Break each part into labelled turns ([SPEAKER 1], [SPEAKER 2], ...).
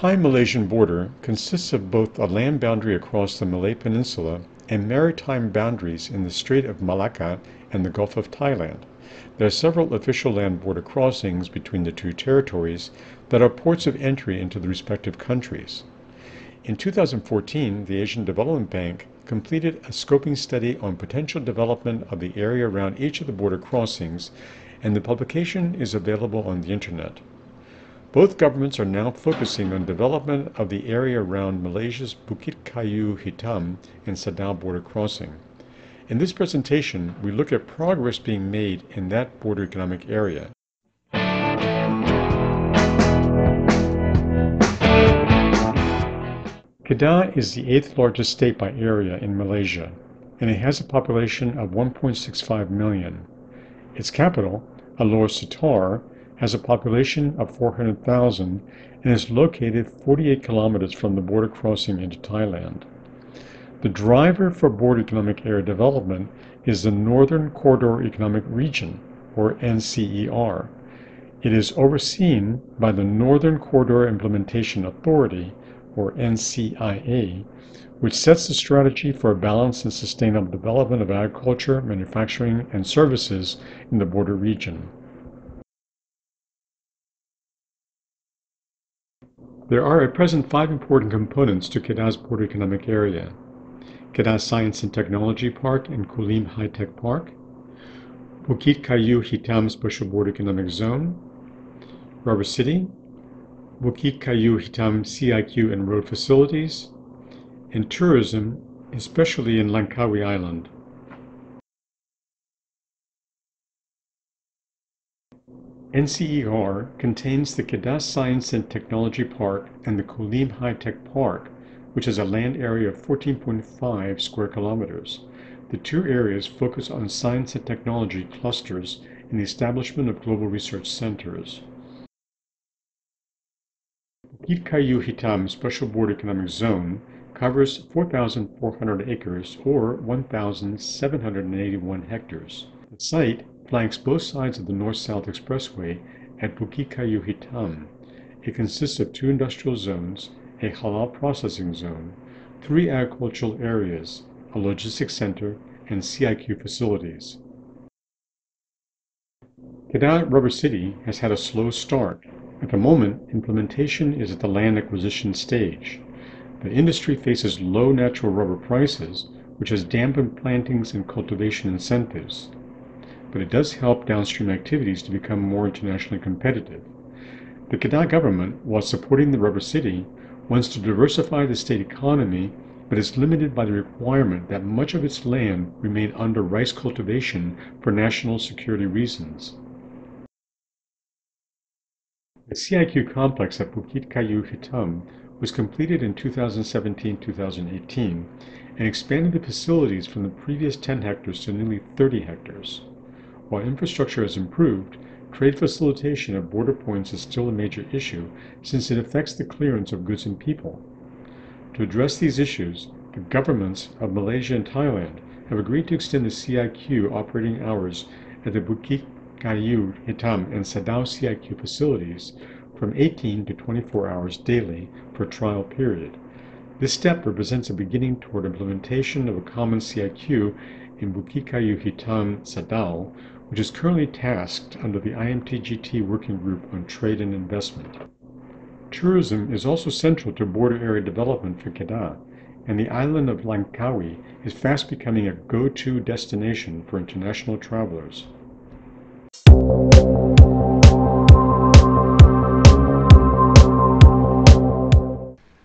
[SPEAKER 1] Thai-Malaysian border consists of both a land boundary across the Malay Peninsula and maritime boundaries in the Strait of Malacca and the Gulf of Thailand. There are several official land border crossings between the two territories that are ports of entry into the respective countries. In 2014, the Asian Development Bank completed a scoping study on potential development of the area around each of the border crossings, and the publication is available on the internet. Both governments are now focusing on development of the area around Malaysia's Bukit Kayu Hitam and Sadao border crossing. In this presentation, we look at progress being made in that border economic area. Kedah is the eighth largest state by area in Malaysia, and it has a population of 1.65 million. Its capital, Alor Setar, has a population of 400,000 and is located 48 kilometers from the border crossing into Thailand. The driver for border economic area development is the Northern Corridor Economic Region, or NCER. It is overseen by the Northern Corridor Implementation Authority, or NCIA, which sets the strategy for a balanced and sustainable development of agriculture, manufacturing, and services in the border region. There are at present five important components to Kedah's border economic area. Kedah Science and Technology Park and Kulim High Tech Park, Bukit Kayu Hitam Special Border Economic Zone, Rubber City, Bukit Kayu Hitam CIQ and road facilities, and tourism, especially in Langkawi Island. NCER contains the Kedah Science and Technology Park and the Kulim High Tech Park, which has a land area of 14.5 square kilometers. The two areas focus on science and technology clusters and the establishment of global research centers. Bukit Kayu Hitam Special Border Economic Zone covers 4,400 acres or 1,781 hectares. The site flanks both sides of the north-south expressway at Bukit Kayu Hitam. It consists of two industrial zones, a halal processing zone, three agricultural areas, a logistics center, and CIQ facilities. Kedah Rubber City has had a slow start. At the moment, implementation is at the land acquisition stage. The industry faces low natural rubber prices, which has dampened plantings and cultivation incentives but it does help downstream activities to become more internationally competitive. The Kedah government, while supporting the rubber city, wants to diversify the state economy, but is limited by the requirement that much of its land remain under rice cultivation for national security reasons. The CIQ complex at Bukit Kayu Hitam was completed in 2017-2018 and expanded the facilities from the previous 10 hectares to nearly 30 hectares. While infrastructure has improved, trade facilitation at border points is still a major issue since it affects the clearance of goods and people. To address these issues, the governments of Malaysia and Thailand have agreed to extend the CIQ operating hours at the Bukit Kayu Hitam and Sadao CIQ facilities from 18 to 24 hours daily for a trial period. This step represents a beginning toward implementation of a common CIQ in Bukit Kayu Hitam Sadao, which is currently tasked under the IMTGT Working Group on Trade and Investment. Tourism is also central to border area development for Kedah, and the island of Langkawi is fast becoming a go-to destination for international travelers.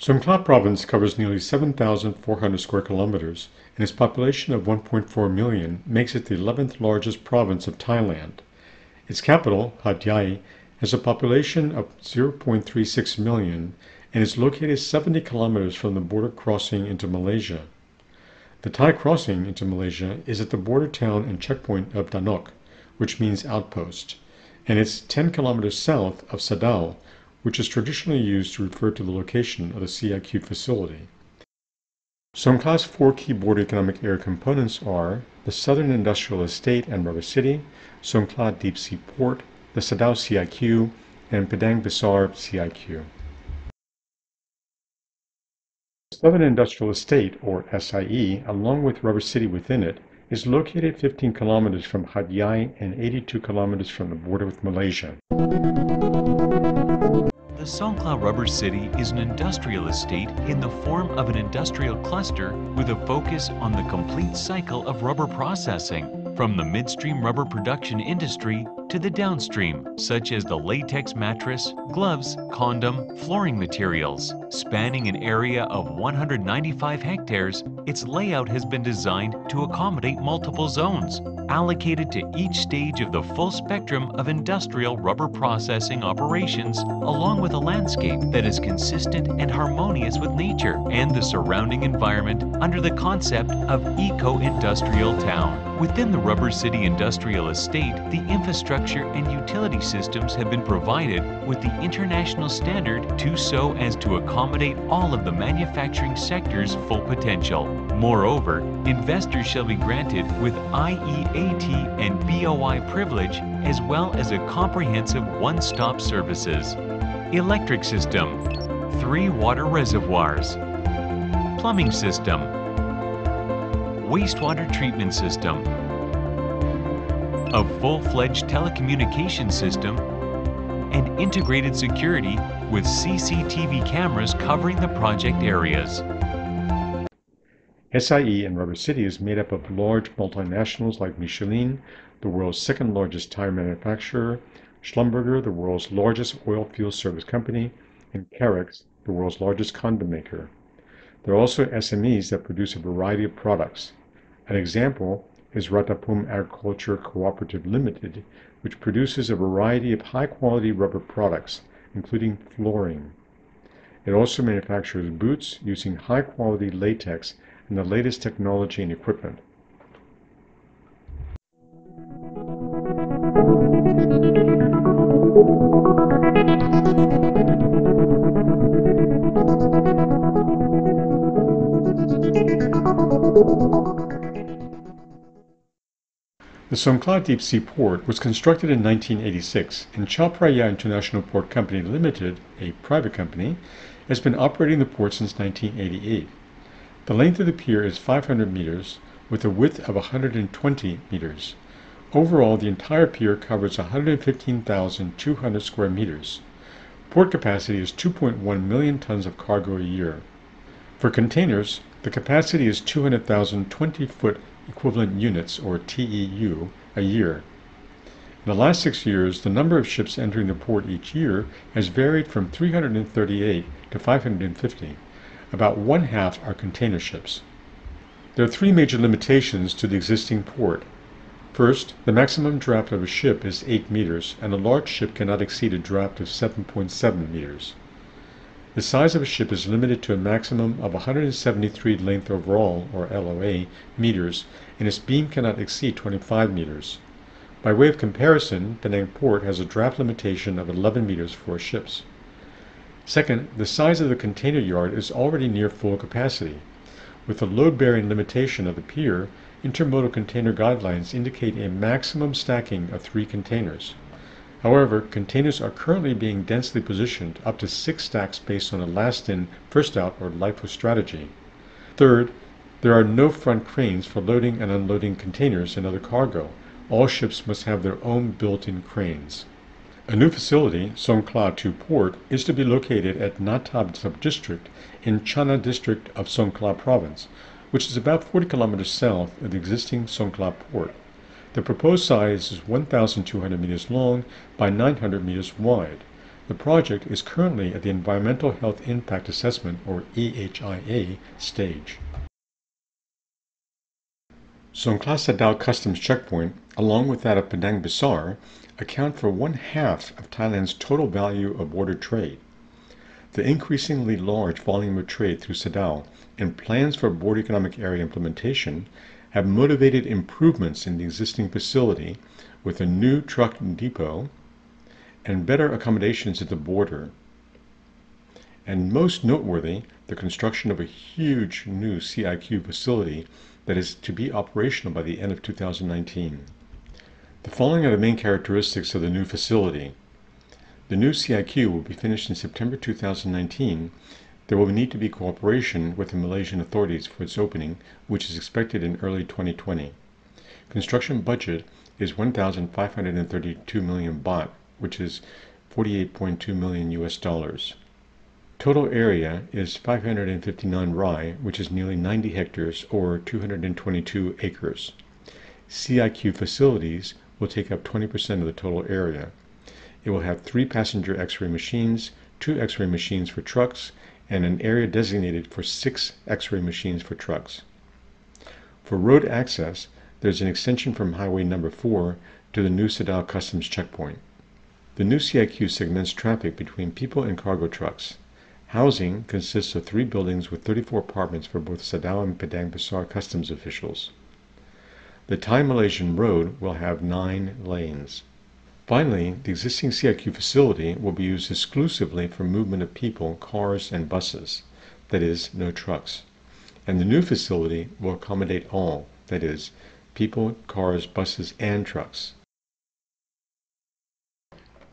[SPEAKER 1] Songkhla province covers nearly 7,400 square kilometers, and its population of 1.4 million makes it the 11th largest province of Thailand. Its capital, Hat Yai, has a population of 0.36 million and is located 70 kilometers from the border crossing into Malaysia. The Thai crossing into Malaysia is at the border town and checkpoint of Danok, which means outpost, and it's 10 kilometers south of Sadao, which is traditionally used to refer to the location of the CIQ facility. Songkhla's four key border economic area components are the Southern Industrial Estate and Rubber City, Songkhla Deep Sea Port, the Sadao CIQ, and Padang Besar CIQ. Southern Industrial Estate, or SIE, along with Rubber City within it, is located 15 kilometers from Hat Yai and 82 kilometers from the border with Malaysia.
[SPEAKER 2] The Songkhla Rubber City is an industrial estate in the form of an industrial cluster with a focus on the complete cycle of rubber processing, from the midstream rubber production industry to the downstream, such as the latex mattress, gloves, condom, flooring materials. Spanning an area of 195 hectares, its layout has been designed to accommodate multiple zones, allocated to each stage of the full spectrum of industrial rubber processing operations, along with a landscape that is consistent and harmonious with nature and the surrounding environment under the concept of eco-industrial town. Within the Rubber City Industrial Estate, the infrastructure and utility systems have been provided with the international standard to so as to accommodate all of the manufacturing sector's full potential. Moreover, investors shall be granted with IEAT and BOI privilege as well as a comprehensive one-stop services. Electric system, three water reservoirs, plumbing system, wastewater treatment system, a full-fledged telecommunication system, and integrated security with CCTV cameras covering the project areas.
[SPEAKER 1] SIE and Rubber City is made up of large multinationals like Michelin, the world's second largest tire manufacturer, Schlumberger, the world's largest oil field service company, and Karex, the world's largest condom maker. There are also SMEs that produce a variety of products. An example is Ratapum Agriculture Cooperative Limited, which produces a variety of high-quality rubber products, including flooring. It also manufactures boots using high-quality latex and the latest technology and equipment. The Songkhla Deep Sea Port was constructed in 1986, and Chao Phraya International Port Company Limited, a private company, has been operating the port since 1988. The length of the pier is 500 meters, with a width of 120 meters. Overall, the entire pier covers 115,200 square meters. Port capacity is 2.1 million tons of cargo a year. For containers, the capacity is 200,000 20-foot equivalent units, or TEU, a year. In the last six years, the number of ships entering the port each year has varied from 338 to 550. About one half are container ships. There are three major limitations to the existing port. First, the maximum draft of a ship is 8 meters, and a large ship cannot exceed a draft of 7.7 meters. The size of a ship is limited to a maximum of 173 length overall, or LOA, meters, and its beam cannot exceed 25 meters. By way of comparison, Penang Port has a draft limitation of 11 meters for ships. Second, the size of the container yard is already near full capacity. With the load-bearing limitation of the pier, intermodal container guidelines indicate a maximum stacking of three containers. However, containers are currently being densely positioned up to six stacks based on a last-in, first-out or LIFO strategy. Third, there are no front cranes for loading and unloading containers and other cargo. All ships must have their own built-in cranes. A new facility, Songkhla 2 Port, is to be located at Natab Subdistrict in Chana District of Songkhla Province, which is about 40 kilometers south of the existing Songkhla Port. The proposed size is 1,200 meters long by 900 meters wide. The project is currently at the Environmental Health Impact Assessment, or EHIA, stage. Songkhla Sadao Customs Checkpoint, along with that of Padang Besar, account for one half of Thailand's total value of border trade. The increasingly large volume of trade through Sadao and plans for border economic area implementation have motivated improvements in the existing facility with a new truck depot and better accommodations at the border. And most noteworthy, the construction of a huge new CIQ facility that is to be operational by the end of 2019. The following are the main characteristics of the new facility. The new CIQ will be finished in September 2019. There will need to be cooperation with the Malaysian authorities for its opening, which is expected in early 2020. Construction budget is 1,532 million baht, which is 48.2 million US dollars. Total area is 559 rai, which is nearly 90 hectares or 222 acres. CIQ facilities will take up 20% of the total area. It will have three passenger x-ray machines, two x-ray machines for trucks, and an area designated for six x-ray machines for trucks. For road access, there's an extension from Highway Number 4 to the new Sadao Customs checkpoint. The new CIQ segments traffic between people and cargo trucks. Housing consists of three buildings with 34 apartments for both Sadao and Padang Besar customs officials. The Thai Malaysian Road will have nine lanes. Finally, the existing CIQ facility will be used exclusively for movement of people, cars, and buses, that is, no trucks. And the new facility will accommodate all, that is, people, cars, buses, and trucks.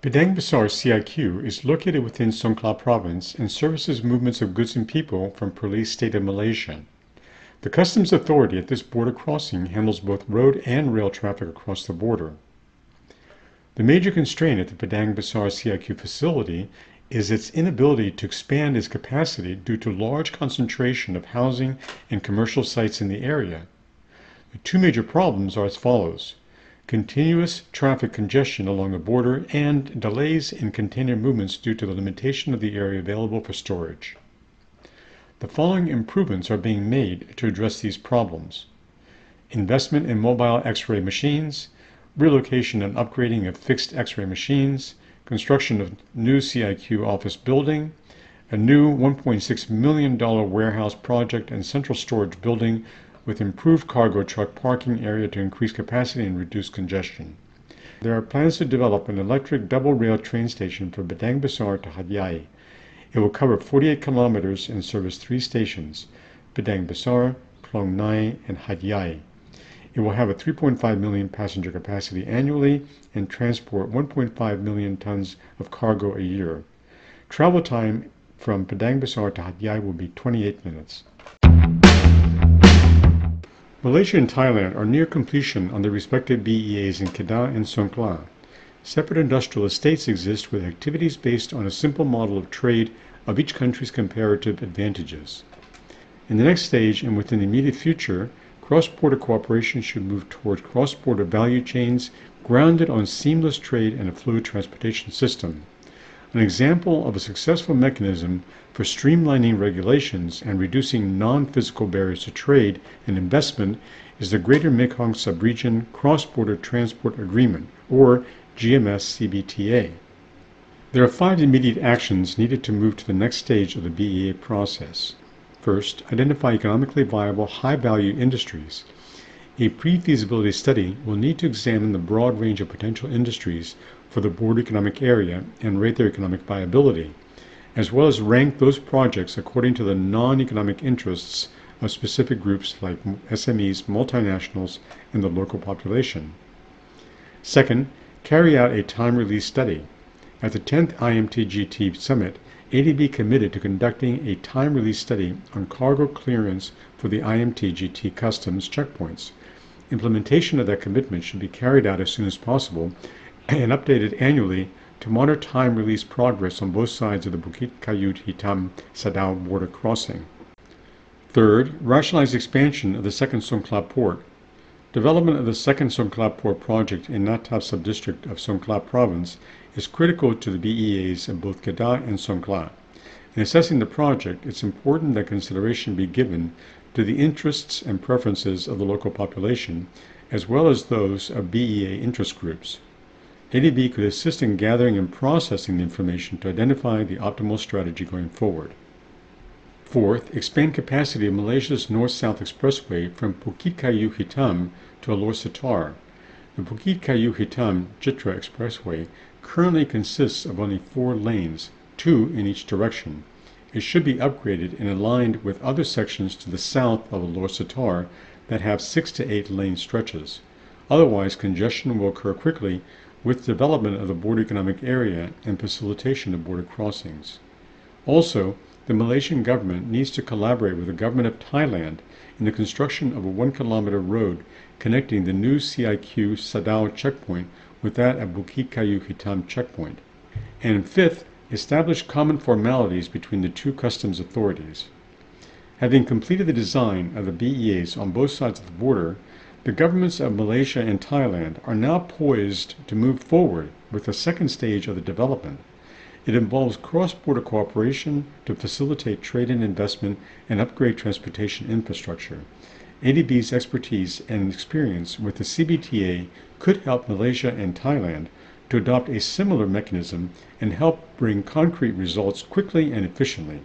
[SPEAKER 1] Padang Besar CIQ is located within Songkhla province and services movements of goods and people from Perlis state of Malaysia. The customs authority at this border crossing handles both road and rail traffic across the border. The major constraint at the Padang Besar CIQ facility is its inability to expand its capacity due to large concentration of housing and commercial sites in the area. The two major problems are as follows. Continuous traffic congestion along the border and delays in container movements due to the limitation of the area available for storage. The following improvements are being made to address these problems. Investment in mobile X-ray machines, relocation and upgrading of fixed X-ray machines, construction of new CIQ office building, a new $1.6 million warehouse project and central storage building with improved cargo truck parking area to increase capacity and reduce congestion. There are plans to develop an electric double rail train station from Padang Besar to Hat It will cover 48 kilometers and service three stations, Padang Besar, Klong Nai, and Hat Yai. It will have a 3.5 million passenger capacity annually and transport 1.5 million tons of cargo a year. Travel time from Padang Besar to Hat Yai will be 28 minutes. Malaysia and Thailand are near completion on their respective BEAs in Kedah and Songkhla. Separate industrial estates exist with activities based on a simple model of trade of each country's comparative advantages. In the next stage and within the immediate future, cross-border cooperation should move toward cross-border value chains grounded on seamless trade and a fluid transportation system. An example of a successful mechanism for streamlining regulations and reducing non-physical barriers to trade and investment is the Greater Mekong Subregion Cross-Border Transport Agreement, or GMS-CBTA. There are five immediate actions needed to move to the next stage of the BEA process. First, identify economically viable high-value industries. A pre-feasibility study will need to examine the broad range of potential industries for the border economic area and rate their economic viability, as well as rank those projects according to the non-economic interests of specific groups like SMEs, multinationals, and the local population. Second, carry out a time release study. At the 10th IMTGT Summit, ADB committed to conducting a time release study on cargo clearance for the IMTGT customs checkpoints. Implementation of that commitment should be carried out as soon as possible and updated annually to monitor time release progress on both sides of the Bukit Kayu Hitam Sadao border crossing. Third, rationalize expansion of the second Songkhla port. Development of the second Songkhla Port project in Natap subdistrict of Songkhla province is critical to the BEAs of both Kedah and Songkhla. In assessing the project, it's important that consideration be given to the interests and preferences of the local population, as well as those of BEA interest groups. ADB could assist in gathering and processing the information to identify the optimal strategy going forward. Fourth, expand capacity of Malaysia's North-South Expressway from Bukit Kayu Hitam to Alor Setar. The Bukit Kayu Hitam Jitra Expressway currently consists of only four lanes, two in each direction. It should be upgraded and aligned with other sections to the south of Alor that have six to eight lane stretches. Otherwise, congestion will occur quickly with development of the border economic area and facilitation of border crossings. Also, the Malaysian government needs to collaborate with the government of Thailand in the construction of a one kilometer road connecting the new CIQ Sadao checkpoint with that Kayu Hitam checkpoint. And fifth, establish common formalities between the two customs authorities. Having completed the design of the BEAs on both sides of the border, the governments of Malaysia and Thailand are now poised to move forward with the second stage of the development. It involves cross-border cooperation to facilitate trade and investment and upgrade transportation infrastructure. ADB's expertise and experience with the CBTA could help Malaysia and Thailand to adopt a similar mechanism and help bring concrete results quickly and efficiently.